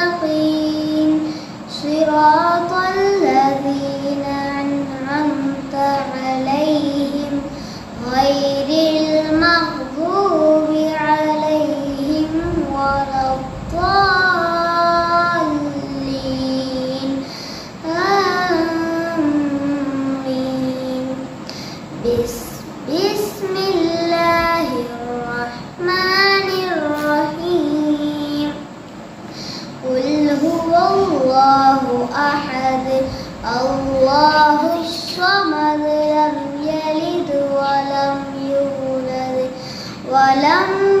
المستقيم صراط الله أحد. الله الصمد لم يلد ولم يولد ولم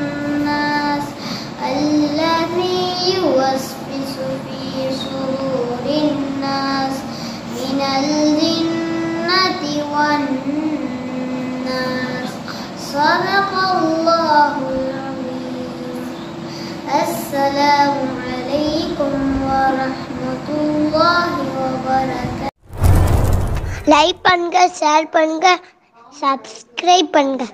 يوسوس في صدور الناس من الجنة والناس صدق الله العظيم السلام عليكم ورحمة الله وبركاته லைக் பண்ணுங்க ஷேர் பண்ணுங்க சப்ஸ்கிரைப் பண்ணுங்க